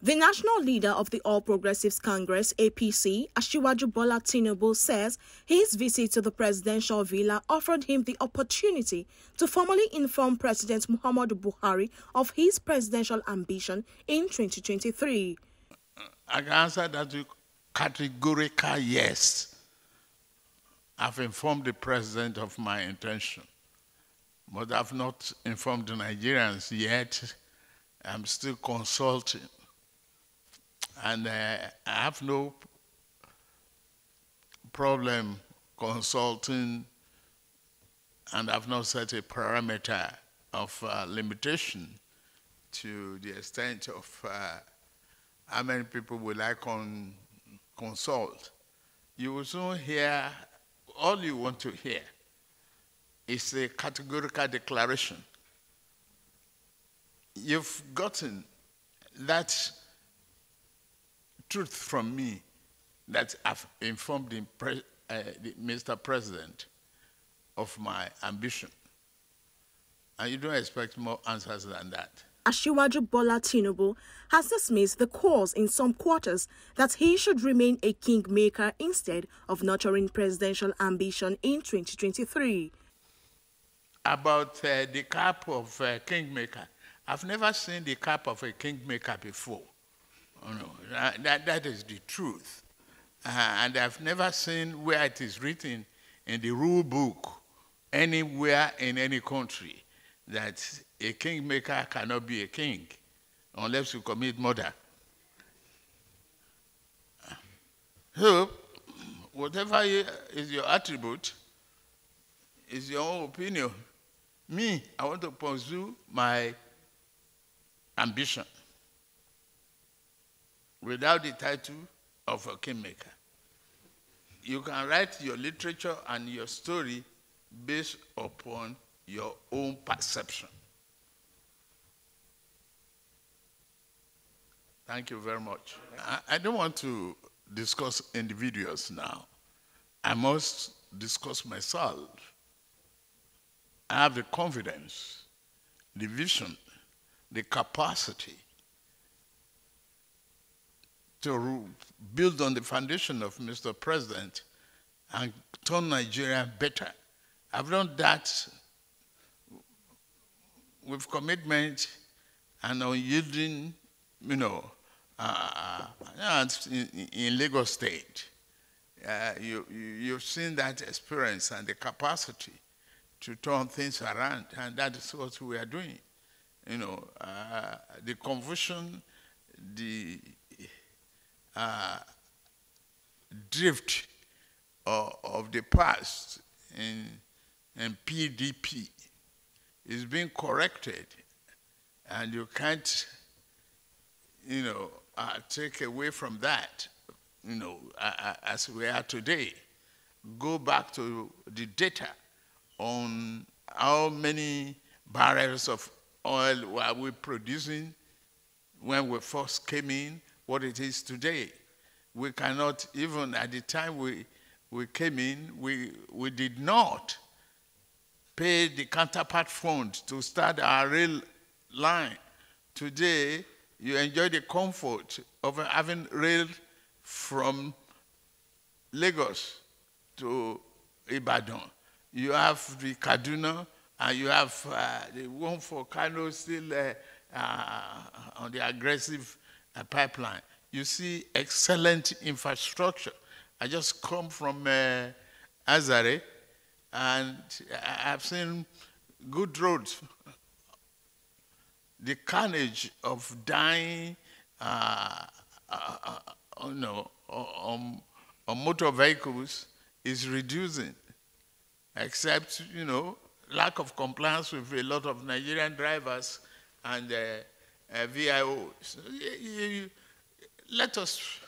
The national leader of the All Progressives Congress, APC, Asiwaju Bola Tinubu, says his visit to the presidential villa offered him the opportunity to formally inform President Muhammadu Buhari of his presidential ambition in 2023. Uh, I can answer that with categorical yes. I've informed the president of my intention, but I've not informed the Nigerians yet. I'm still consulting and uh, I have no problem consulting and I've not set a parameter of uh, limitation to the extent of uh, how many people will I con consult. You will soon hear, all you want to hear is a categorical declaration. You've gotten that truth from me that I've informed the pre uh, the Mr. President of my ambition. And you don't expect more answers than that. Asiwaju Bola Tinubu has dismissed the calls in some quarters that he should remain a kingmaker instead of nurturing presidential ambition in 2023. About uh, the cap of uh, kingmaker, I've never seen the cap of a kingmaker before. Oh, no, that, that, that is the truth. Uh, and I've never seen where it is written in the rule book anywhere in any country that a kingmaker cannot be a king unless you commit murder. So, whatever is your attribute, is your own opinion. Me, I want to pursue my ambition without the title of a kingmaker. You can write your literature and your story based upon your own perception. Thank you very much. I, don't want to discuss individuals now. I must discuss myself. I have the confidence, the vision, the capacity to build on the foundation of Mr. President and turn Nigeria better. I've done that with commitment and unyielding, you know, uh, in, in, Lagos State. Uh, you, you, have seen that experience and the capacity to turn things around, and that is what we are doing. You know, uh, the confusion, the uh, drift of, of, the past in, in PDP is being corrected, and you can't, you know, uh, take away from that, you know, uh, as we are today. Go back to the data on how many barrels of oil were we producing when we first came in, what it is today. We cannot, even at the time we, we came in, we, we did not pay the counterpart fund to start our rail line. Today, you enjoy the comfort of having rail from Lagos to Ibadan. You have the Kaduna, and you have uh, the one for Kano still uh, uh, on the aggressive a pipeline. You see excellent infrastructure. I just come from uh, Azare, and I've seen good roads. The carnage of dying uh, uh, uh, no, on, on motor vehicles is reducing, except, you know, lack of compliance with a lot of Nigerian drivers and uh, uh, VIO. So you, you, let us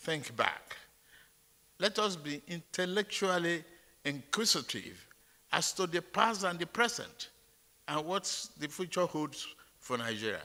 think back. Let us be intellectually inquisitive as to the past and the present and what the future holds for Nigeria.